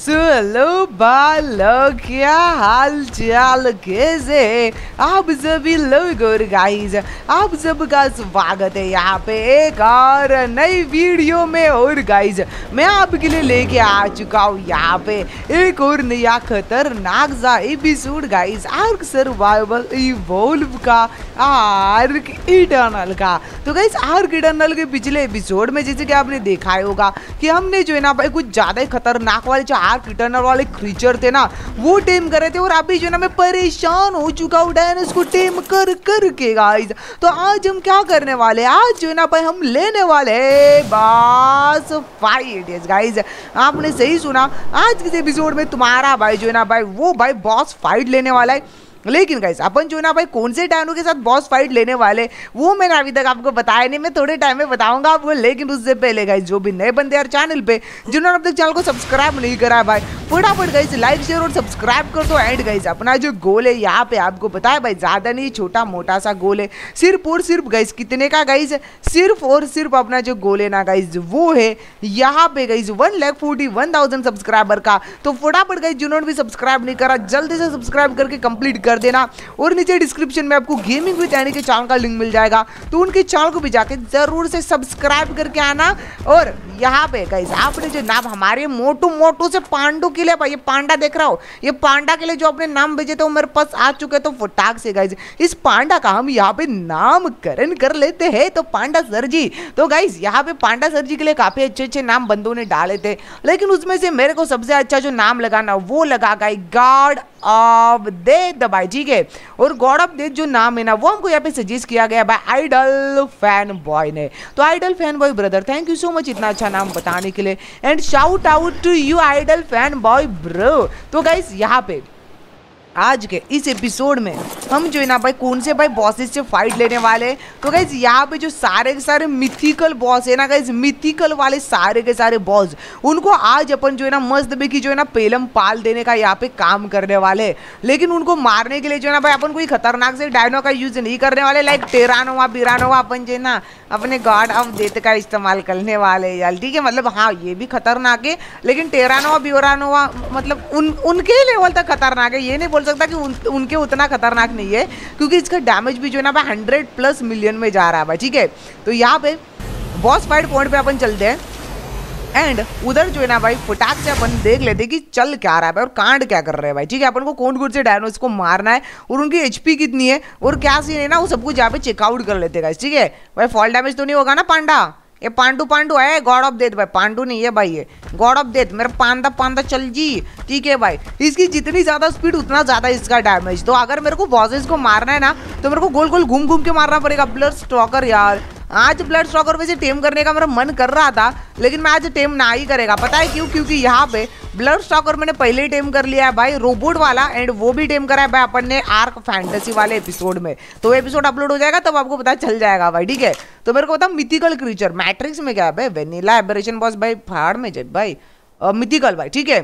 So hello बालो क्या हाल चाल कैसे आप सभी लोग और गाइस आप सबका स्वागत है यहाँ पे एक और नई वीडियो में। और गाइस मैं आपके लिए लेके आ चुका हूँ यहाँ पे एक और नया खतरनाक सा episode guys Ark Survival Evolve का आर्क इटर्नल का। तो गाइस आर्क इटर्नल के पिछले एपिसोड में जैसे कि आपने देखा होगा कि हमने जो है ना भाई कुछ ज़्यादा खतरनाक वाले जो आर्क इटर्नल वाले क्रीचर थे ना, वो टेम कर रहे थे और अभी जो ना, मैं परेशान हो चुका हूँ डायनस को टेम कर कर के गाइज़ तो आज हम क्या करने वाले आज जो ना, भाई, हम लेने वाले बस फाइट यस गाइज़ आपने सही सुना, आज के एपिसोड में तुम्हारा भाई जो है ना, भाई, वो भाई बॉस फाइट लेने वाला है। लेकिन गाइस अपन जो ना भाई, कौन से डायनो के साथ बॉस फाइट लेने वाले? वो मैंने अभी तक आपको बताया नहीं, मैं थोड़े टाइम में बताऊँगा आपको, लेकिन उससे पहले गाइस जो भी नए बंदे यार चैनल पे, जिन्होंने अब तक चैनल को सब्सक्राइब नहीं करा भाई, फटाफट गाइस लाइक शेयर और सब्सक्राइब कर दो। एंड गाइस अपना जो गोल है, यहाँ पे आपको बताया भाई, ज़्यादा नहीं, छोटा मोटा सा गोल है। सिर्फ़ और सिर्फ़ गाइस कितने का गाइस सिर्फ़ और सिर्फ़ अपना जो गोल है ना गाइस वो है यहाँ पे guys one lakh forty one thousand subscriber का। तो फटाफट गाइस जिन्होंने भी सब्सक्राइब नहीं करा, जल्दी से सब्सक्राइब करके कंप्लीट कर। देना। और नीचे डिस्क्रिप्शन में आपको गेमिंग विद एनी के चैनल का लिंक मिल जाएगा। तो उनके चैनल को भी जाके ज़रूर से सब्सक्राइब करके आना। और यहाँ पे गाइस आपने जो नाम, हमारे मोटू मोटू से पांडू के लिए ये पांडा देख रहा हो? ये पांडा के लिए जो अपने नाम भेजे थे, वो मेरे पास आ चुके तो फटाक से गाइस इस पांडा का हम यहाँ पे नामकरण कर लेते हैं। तो पांडा सर जी तो गाइस यहाँ पे पांडा सर जी के लिए काफ़ी अच्छे अच्छे नाम बंदों ने डाले थे। लेकिन उसमें से मेरे को सबसे अच्छा जो नाम लगाना वो लगा गाई गॉड ऑफ़ डेथ भाई ठीक है? और ऑफ़ डेथ जो नाम है ना, वो हमको यहाँ पे सजेस्ट किया गया बाय आइडल फ़ैन बॉय ने। तो idol fan boy brother thank you so much इतना अच्छा नाम बताने के लिए। And shout out to you idol fan boy bro तो गाइस यहाँ पे आज के इस एपिसोड में हम जो है ना भाई, कौन से भाई बॉसेस से फाइट लेने वाले तो गाइज़ यहाँ पे जो सारे के सारे मिथिकल बॉस है ना गाइज़ मिथिकल वाले सारे के सारे बॉस उनको आज अपन जो है ना मस्त बेकी जो है ना पेलम पाल देने का यहाँ पे काम करने वाले लेकिन उनको मारने के लिए जो है ना भाई, अपन कोई खतरनाक से डायनो का यूज़ नहीं करने वाले लाइक टेरानोवा बिरानोवा अपन जो है ना अपने गॉड ऑफ़ डेथ का इस्तेमाल करने वाले यार। ठीक है मतलब हाँ ये भी खतरनाक है, लेकिन टेरानोवा बिरानोवा मतलब उन, उनके लेवल तक खतरनाक है, ये नहीं बोल सकता कि उन, उनके उतना खतरनाक नहीं है क्योंकि इसका डैमेज भी जो है ना भाई हंड्रेड प्लस मिलियन में जा रहा है ठीक है? तो यहाँ पे बॉस फाइट पॉइंट पे अपन चलते हैं एंड उधर जो है ना भाई फटाक से अपन देख लेते कि चल क्या रहा है भाई और कांड क्या कर रहे हैं भाई ठीक है? अपन को कौन कौन से डायनोस को मारना है और उनकी एचपी कितनी है और क्या सीन है ना वो सब कुछ यहाँ पे चेकआउट कर लेते हैं ठीक है? भाई फॉल डैमेज तो नहीं होगा ना पांडा? ये पांडू पांडू है गॉड ऑफ़ डेथ भाई, पांडू नहीं है भाई ये। गॉड ऑफ़ डेथ मेरा पांदा पांदा चल जी। ठीक है भाई। इसकी जितनी ज़्यादा स्पीड उतना ज़्यादा इसका डैमेज तो अगर मेरे को बॉजेस को मारना है ना तो मेरे को गोल गोल घूम घूम के मारना पड़ेगा। ब्लड स्टॉकर यार। आज ब्लड स्टॉकर से टेम करने का मेरा मन कर रहा था, लेकिन मैं आज टेम ना ही करेगा। पता है क्यों? क्योंकि यहाँ पे ब्लड स्टॉकर मैंने पहले ही टेम कर लिया है भाई रोबोट वाला एंड वो भी टेम करा है भाई अपन ने आर्क फैंटेसी वाले एपिसोड में। तो एपिसोड अपलोड हो जाएगा, तब आपको पता चल जाएगा भाई, ठीक है? तो मेरे को पता मिथिकल क्रीचर मैट्रिक्स में क्या है भाई? वेनिला एबरेशन बॉस भाई, फाड़ में जब भाई। मिथिकल भाई, ठीक है?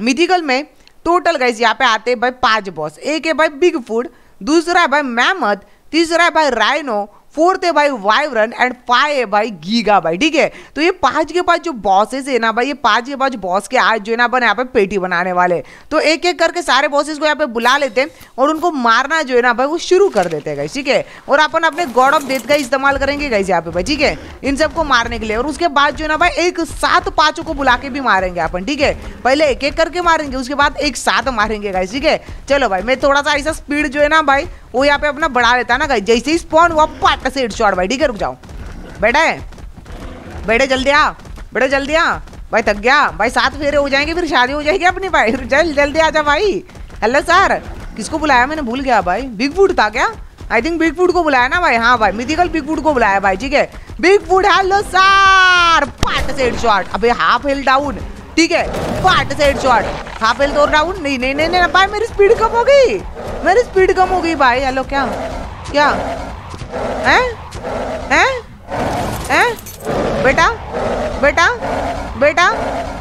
मिथिकल में टोटल गाइस यहाँ पे आते हैं भाई पाँच बॉस एक है भाई बिग फ़ूड दूसरा है भाई मैमथ तीसरा है भाई राइनो फोर्थ है भाई वाइवरन एंड फाइव है भाई गीगा भाई, ठीक है? तो ये पाँच के पाँच जो बॉसेस है ना भाई, ये पाँच के पाँच बॉस के आज जो है ना अपन यहाँ पे पेटी बनाने वाले तो एक एक करके सारे बॉसेस को यहाँ पे बुला लेते हैं और उनको मारना जो है ना भाई वो शुरू कर देते हैं ठीक है? और अपन अपने गॉड ऑफ़ डेथ का इस्तेमाल करेंगे गाइस यहाँ पे भाई, ठीक है? इन सबको मारने के लिए और उसके बाद जो है ना भाई एक साथ पाँचों को बुला के भी मारेंगे अपन, ठीक है? पहले एक एक करके मारेंगे, उसके बाद एक साथ मारेंगे गाइस ठीक है? चलो भाई, मैं थोड़ा सा ऐसा स्पीड जो है ना भाई वो यहाँ पे अपना बढ़ा लेता है ना जैसे ही स्पॉन वो पाट से हेड शॉट भाई। ठीक है, रुक जाओ। बेटा बेटे जल्दी आ। बेटे जल्दी आ। भाई, थक गया। भाई, सात फेरे हो जाएँगे, फिर शादी हो जाएगी अपनी भाई। जल्द, जल्दी आ जा भाई। हेलो सर किसको बुलाया? मैंने भूल गया भाई। बिग फ़ूड था क्या? आई थिंक बिग फ़ूड को बुलाया ना भाई। हाँ भाई मिथिकल बिग फ़ूड को बुलाया भाई। ठीक है? Big food hello sir part से हेड शॉट अबे हाफ़ हिल डाउन ठीक है फाट से हेड शॉट हाफ़ हेल्थ और डाउन नहीं नहीं नहीं नहीं भाई, मेरी स्पीड कम हो गई। मेरी स्पीड कम हो गई, भाई, हेलो, क्या? क्या? हैं? हैं? हैं? बेटा बेटा बेटा,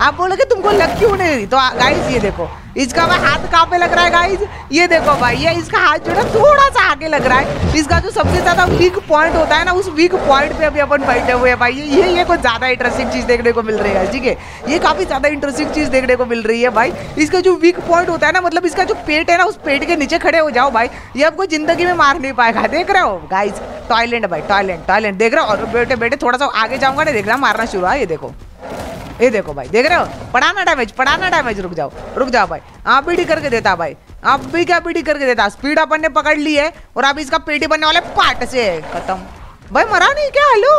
आप बोलोगे तुमको लग क्यों नहीं तो गाइस ये देखो इसका भाई हाथ कहाँ पे लग रहा है गाइज़ ये देखो भाई, ये इसका हाथ जो है थोड़ा सा आगे लग रहा है। इसका जो सबसे ज़्यादा वीक पॉइंट होता है ना, उस वीक पॉइंट पे अभी अपन बैठे हुए हैं भाई। ये ये कुछ ज़्यादा इंटरेस्टिंग चीज़ देखने को मिल रही है, ठीक है? ये काफ़ी ज़्यादा इंटरेस्टिंग चीज़ देखने को मिल रही है भाई। इसका जो वीक पॉइंट होता है ना मतलब इसका जो पेट है ना, उस पेट के नीचे खड़े हो जाओ भाई। ये आपको ज़िंदगी में मार नहीं पाएगा, देख रहे हो गाइज़ टॉयलेट भाई टॉयलेट टॉयलेट देख रहे हो? और बेटे बेटे थोड़ा सा आगे जाऊँगा ना, देख रहा मारना शुरू है ये देखो। ये देखो भाई, देख रहे हो? पढ़ाना डैमेज पढ़ाना डैमेज रुक जाओ रुक जाओ भाई। आप भी करके देता भाई, आप भी क्या पीटी करके देता। स्पीड अपन ने पकड़ ली है और अभी इसका पेटी बनने वाले पार्ट से खत्म। भाई मरा नहीं क्या? हेलो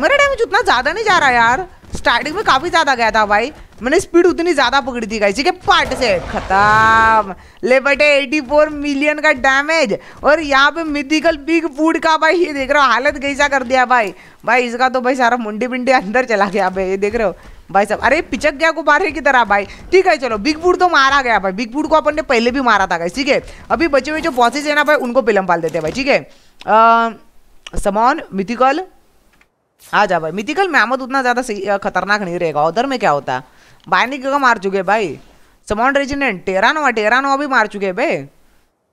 मेरा डैमेज उतना ज़्यादा नहीं जा रहा यार। स्टार्टिंग में काफ़ी ज़्यादा गया था भाई। मैंने स्पीड उतनी ज़्यादा पकड़ी थी गाइस पार्ट से। खत्म। ले बेटे 84 मिलियन का डैमेज और यहाँ पे मिथिकल बिग फ़ूड का भाई, ये देख रहे हो, हालत कैसा कर दिया भाई। भाई, इसका तो भाई सारा मुंडी बिंडी अंदर चला गया भाई, ये देख रहे हो? भाई साहब, अरे, पिचक गया गुब्बारे की तरह भाई। ठीक है, चलो बिग फ़ूड तो मारा गया भाई। बिग फ़ूड को अपन ने पहले भी मारा था गाइस ठीक है? अभी बचे हुए जो बॉसेज है ना भाई, उनको पिलम पाल देते भाई, ठीक है? समॉन मिथिकल आ जा भाई। मिथिकल मैमद उतना ज़्यादा खतरनाक नहीं रहेगा। उधर में क्या होता? है बायनिक का मार चुके भाई। समॉन रेजिडेंट टेरानो टेरानो भी मार चुके भाई।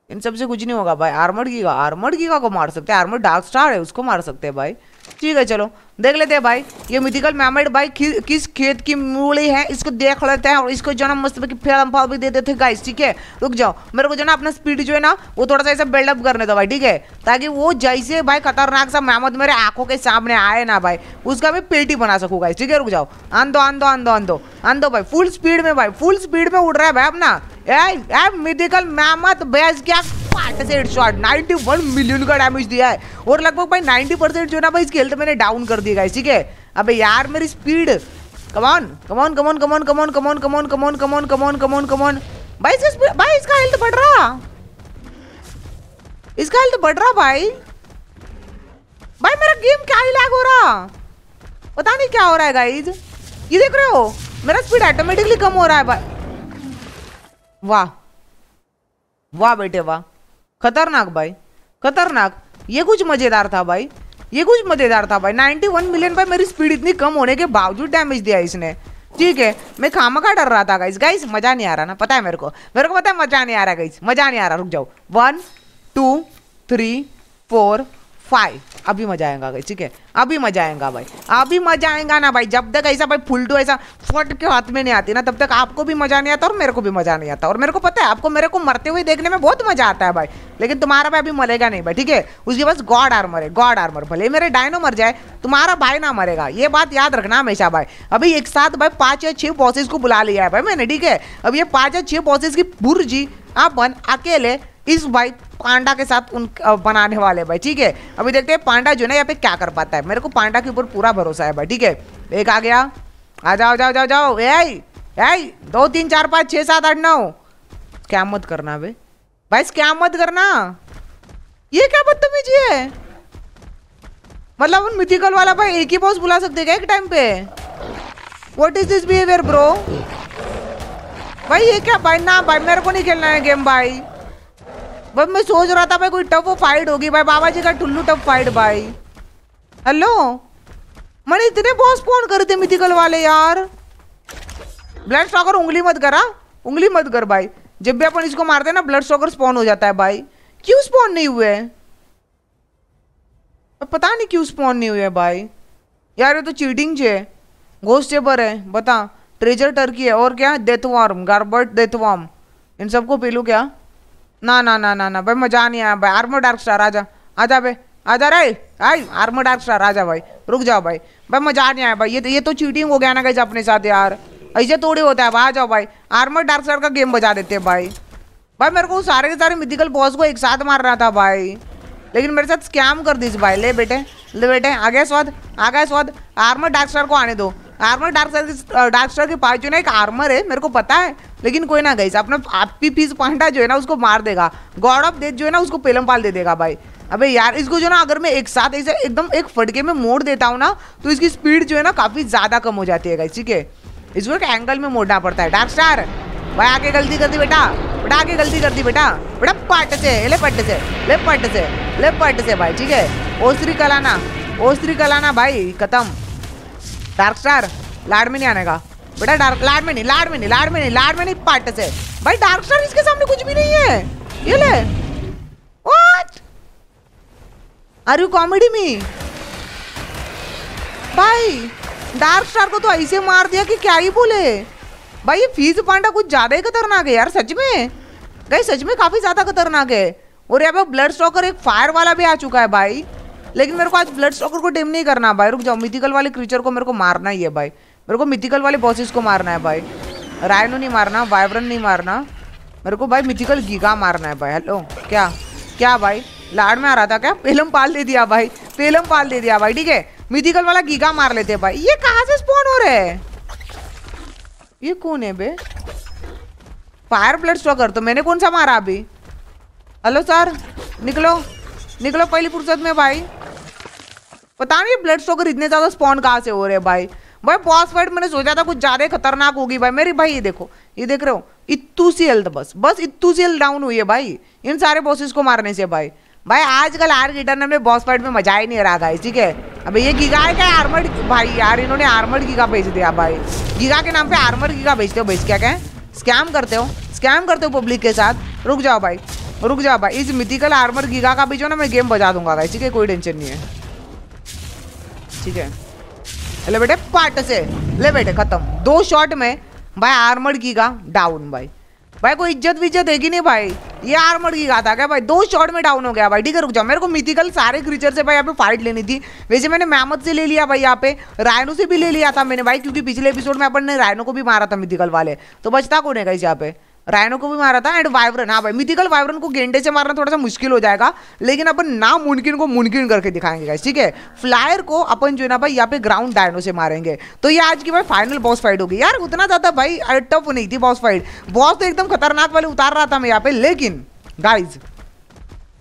इन सबसे कुछ नहीं होगा भाई। आर्मर्ड गीगा की का को मार सकते हैं। आर्मर्ड डार्क स्टार है, उसको मार सकते हैं भाई। ठीक है, चलो। देख लेते हैं भाई ये मिथिकल मैमेड भाई कि, किस खेत की मूली है इसको देख लेते हैं और इसको जो ना मस्त की फेल भी दे देते गाइस ठीक है? रुक जाओ। मेरे को जो ना अपना स्पीड जो है ना वो थोड़ा सा ऐसा बिल्डअप करने दो भाई ठीक है? ताकि वो जैसे भाई खतरनाक सा मेहमद मेरे आँखों के सामने आए ना भाई उसका भी पेटी बना सकूँ गाइस ठीक है? रुक जाओ। आंदो आंदो आंदो आंदो। आंदो भाई फुल स्पीड में भाई फुल स्पीड में उड़ रहा है भाई अपना मिथिकल मैमत बेस क्या पार्ट से हेडशॉट 91 मिलियन का डैमेज दिया है और लगभग भाई 90 परसेंट जो ना भाई इसकी हेल्थ मैंने डाउन कर दी गाइस ठीक है अबे यार मेरी speed come on come on come on come on come on come on come on come on come on come on come on come on भाई इसका भाई इसका हेल्थ बढ़ रहा इसका हेल्थ बढ़ रहा भाई भाई मेरा गेम क्या ही लैग हो रहा पता नहीं क्या हो रहा है गाइज़ ये देख रहे हो मेरा स्पीड ऑटोमेटिकली कम हो रहा है भाई। वाह। वाह बेटे, वाह। खतरनाक भाई। खतरनाक। ये कुछ मज़ेदार था भाई। ये कुछ मज़ेदार था भाई। 91 मिलियन भाई मेरी स्पीड इतनी कम होने के बावजूद डैमेज दिया इसने। ठीक है, मैं खामा का डर रहा था गाइस गाइस मज़ा नहीं आ रहा ना? पता है मेरे को? मेरे को पता है मज़ा नहीं आ रहा गाइस मज़ा नहीं आ रहा। रुक जाओ। One two three four five अभी मज़ा आएगा भाई, ठीक है? अभी मज़ा आएगा भाई। अभी मज़ा आएगा ना भाई, जब तक ऐसा भाई फुल टू ऐसा फट के हाथ में नहीं आती ना, तब तक आपको भी मज़ा नहीं आता और मेरे को भी मज़ा नहीं आता। और मेरे को पता है, आपको मेरे को मरते हुए देखने में बहुत मज़ा आता है भाई। लेकिन तुम्हारा भाई अभी मरेगा नहीं भाई, ठीक है? उसके पास गॉड आर्मर है गॉड आर्मर भले मेरे डायनो मर जाए, तुम्हारा भाई ना मरेगा। ये बात याद रखना हमेशा भाई। अभी एक साथ भाई पाँच या छह बॉसेस को बुला लिया है भाई मैंने, ठीक है? अब ये पाँच या छह बॉसेस की बुर्जी अपन अकेले इस भाई पांडा के साथ उन बनाने वाले भाई, ठीक है? अभी देखते हैं पांडा जो है यहाँ पे क्या कर पाता है। मेरे को पांडा के ऊपर पूरा भरोसा है भाई, ठीक है? एक आ गया। आ जाओ जाओ जाओ जाओ। ए दो, तीन, चार, पाँच छः सात, आठ, नौ। क्या मत करना भाई भाई क्या मत करना। ये क्या बदतमीजी है? मतलब उन मिथिकल वाला भाई एक ही बॉस बुला सकते क्या एक टाइम पे? What is this behaviour bro भाई, ये क्या भाई? ना भाई, मेरे को नहीं खेलना है गेम भाई। भाई मैं सोच रहा था भाई कोई टफ फाइट होगी। भाई बाबा जी का टुल्लू टफ फाइट भाई। हेलो मैंने इतने बॉस स्पॉन कर थे मिथिकल वाले यार। ब्लड स्टॉकर उंगली मत करा उंगली मत कर भाई। जब भी अपन इसको मारते हैं ना ब्लड स्टॉकर स्पॉन हो जाता है भाई। क्यों स्पॉन नहीं हुए? पता नहीं क्यों स्पॉन नहीं हुए भाई। यार, ये तो चीटिंग है घोस्ट चेबर है, बता। ट्रेजर टर्की है, और क्या? डेथ वार्म गार्बर्ट डेथ वार्म इन सबको पी लू क्या? ना ना ना ना ना, भाई, मज़ा नहीं आया, भाई आर्मो डार्क स्टार आजा। आजा, भाई, आजा रे। आई आर्मो डार्क स्टार आजा, भाई, रुक जाओ, भाई। भाई, मज़ा नहीं आया, भाई, ये तो ये तो चीटिंग हो गया ना कहीं अपने साथ, यार। ऐसे थोड़ी होता है आ जाओ, भाई आर्मर डार्क स्टार का गेम बजा देते हैं, भाई। भाई, मेरे को सारे के सारे मिथिकल बॉस को एक साथ मार रहा था, भाई। लेकिन मेरे साथ स्कैम कर दी भाई। ले बेटे ले बेटे, आ गया स्वाद, आ गया स्वाद। आर्मर डार्क स्टार को आने दो। आर्मर डार्क डार्क स्टार के पास जो ना एक आर्मर है, मेरे को पता है, लेकिन कोई ना गई अपना आपी पीस पांडा जो है ना, उसको मार देगा। गॉड ऑफ़ डेथ जो है ना, उसको पेलम पाल दे देगा भाई। अबे यार, इसको जो ना, अगर मैं एक साथ ऐसे एकदम एक फटके में मोड़ देता हूँ ना तो इसकी स्पीड जो है ना, काफ़ी ज़्यादा कम हो जाती है ठीक है? इसको एक एंगल में मोड़ना पड़ता है। डार्क स्टार भाई आगे गलती कर दी बेटा। बेटा आगे गलती कर दी बेटा। बेटा पट से, ले पट से, ले पट से, ले पट से भाई, ठीक है? ओसरी कलाना ओसरी कलाना भाई, खत्म। डार्क स्टार लाड में नहीं आने का बेटा डार्क लाड में नहीं लाड में नहीं लाड में नहीं लाड में नहीं पार्ट से। भाई डार्क स्टार इसके सामने कुछ भी नहीं है। ये ले। What are you comedy me भाई डार्क स्टार को तो ऐसे मार दिया कि क्या ही बोले। भाई, ये फ़ीस पांडा कुछ ज़्यादा ही खतरनाक है यार, सच में। गई, सच में काफ़ी ज़्यादा खतरनाक है। और यहाँ पे ब्लड स्टॉकर एक फायर वाला भी आ चुका है भाई। लेकिन मेरे को आज ब्लड स्टॉकर को डिम नहीं करना, भाई। रुक जाओ मिथिकल वाले क्रीचर को मेरे को मारना ही है, भाई। मेरे को मिथिकल वाले बॉसेस को मारना है, भाई। रायनो नहीं मारना वाइब्रन नहीं मारना। मेरे को, भाई मिथिकल गीगा मारना है, भाई। हेलो क्या? क्या, भाई? लाड में आ रहा था क्या? पेलम पाल दे दिया, भाई। पेलम पाल दे दिया, भाई, ठीक है? मिथिकल वाला गीगा मार लेते हैं, भाई। ये कहाँ से स्पॉन हो रहे हैं? ये कौन है, बे? फायर ब्लड स्टॉकर तो मैंने कौन सा मारा अभी? हेलो सर निकलो। निकलो पहली फुर्सत में, भाई। पता नहीं ब्लड स्टॉकर इतने ज़्यादा स्पॉन कहाँ से हो रहे हैं भाई? भाई बॉस फाइट मैंने सोचा था कुछ ज़्यादा खतरनाक होगी भाई। मेरी, भाई, ये देखो, ये देख रहे हो इतू सी हेल्थ बस बस इतू सी हेल्थ डाउन हुई है भाई, इन सारे बॉसेस को मारने से भाई। भाई, आजकल आर गिटर में बॉस फाइट में मज़ा ही नहीं रहा गाइस ठीक है? अबे ये गीगा है क्या? आर्मर्ड भाई यार, इन्होंने आर्मर्ड गीगा भेज दिया भाई। गीगा के नाम पे आर्मर्ड गीगा भेजते हो भेज क्या क्या स्कैम करते हो स्कैम करते हो पब्लिक के साथ। रुक जाओ भाई, रुक जाओ भाई, इस मिथिकल आर्मर गीगा का भी जो ना, मैं गेम बजा दूँगा भाई ठीक है? कोई टेंशन नहीं है। ठीक है। ले बेटे, पार्ट से। ले बेटे, खत्म। दो शॉट में भाई आर्मर्ड गीगा डाउन भाई। भाई कोई इज़्ज़त विज्जत है कि नहीं भाई? ये आर्मर की था क्या भाई? दो शॉट में डाउन हो गया भाई। ठीक है, रुक जाओ। मेरे को मिथिकल सारे क्रीचर से भाई यहाँ पे फाइट लेनी थी। वैसे मैंने मैमत से ले लिया भाई यहाँ पे। रायनो से भी ले लिया था मैंने भाई, क्योंकि पिछले एपिसोड में अपन ने रायनो को भी मारा था मिथिकल वाले। तो बचता कौन है यहाँ पे? रायनो को भी मारा था एंड वाइब्रन हाँ भाई मिथिकल वाइब्रन को गेंडे से मारना थोड़ा सा मुश्किल हो जाएगा, लेकिन अपन ना मुनकिन को मुनकिन करके दिखाएँगे गाइस ठीक है? फ्लायर को अपन जो है ना भाई, यहाँ पे ग्राउंड डायनो से मारेंगे। तो ये आज की भाई फाइनल बॉस फाइट होगी। यार, उतना ज़्यादा भाई टफ नहीं थी बॉस फाइट बॉस तो एकदम खतरनाक वाले उतार रहा था मैं यहाँ पे, लेकिन गाइज़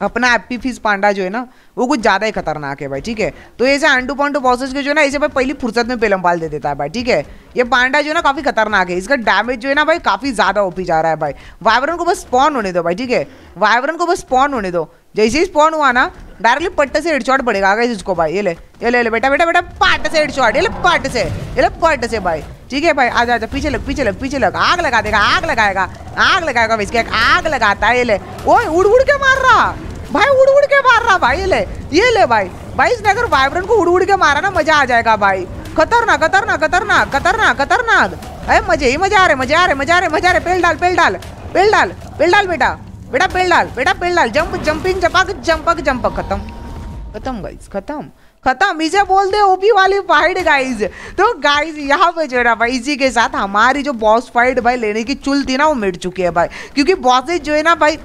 अपना एप्पी फ़ीस पांडा जो है ना, वो कुछ ज़्यादा ही खतरनाक है भाई, ठीक है? तो ऐसे अंडू पॉइंटू बॉसेस के जो है ना ऐसे भाई पहली फुर्सत में पेलम पाल दे देता है भाई, ठीक है? ये पांडा जो है ना काफ़ी खतरनाक है, इसका डैमेज जो है ना भाई काफ़ी ज़्यादा ओपी जा रहा है भाई। वाइब्रन को बस स्पॉन होने दो भाई, ठीक है? वाइब्रन को बस स्पॉन होने दो। जैसे ही स्पॉन हुआ ना डायरेक्टली पट्टे से हेडशॉट पड़ेगा गाइस इसको भाई, ये ले ये ले ले, बेटा बेटा बेटा पाट से हेडशॉट ये ले पाट से, ये ले पाट से भाई, ठीक है भाई? आजा आजा पीछे लग पीछे लग पीछे लग, आग लगा देगा, आग लगाएगा आग लगाएगा इसके आग लगाता है, ये ले। ओए, उड़ उड़ के मार रहा। भाई उड़ उड़ के मार रहा भाई ले, ये ले भाई। भाई इसने अगर वाइब्रेंट को उड़ उड़ के मारा ना मज़ा आ जाएगा भाई। खतरनाक खतरनाक खतरनाक खतरनाक खतरनाक। अरे मज़े ही मज़ा आ रहे, मज़ा आ रहे, मज़ा आ रहे, मज़ा आ रहे। पेल डाल पेल डाल पेल डाल पेल डाल बेटा। बेटा पेल डाल, बेटा पेल डाल। जंप, जंपिंग, जपक, जंपक जंपक। खत्म। खत्म गाइस खत्म। खत्म। इसे बोल दे ओपी वाली फाइट गाइज़ तो गाइज़ यहाँ पे जो है भाई इसी के साथ हमारी जो बॉस फाइट भाई लेने की चुल थी ना, वो मिट चुकी है भाई। क्योंकि बॉसेस जो है ना भाई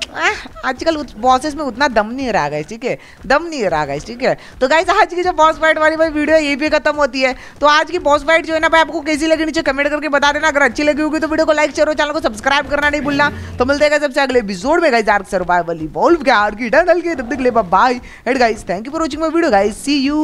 आजकल बॉसेस में उतना दम नहीं रहा गया ठीक है? दम नहीं रहा गया ठीक है? तो गाइज़ आज की जो बॉस फाइट वाली भाई वीडियो ये भी खत्म होती है। तो आज की बॉस फाइट जो है ना भाई, आपको कैसी लगी नीचे कमेंट करके बता देना। अगर अच्छी लगी होगी तो वीडियो को लाइक करो चैनल को सब्सक्राइब करना नहीं भूलना। तो मिलते हैं सबसे अगले एपिसोड में गाइज़ आर्क सर्वाइवल इवॉल्व के आर्क इटर्नल के, तब तक ले bye and guys thank you for watching my video guys see you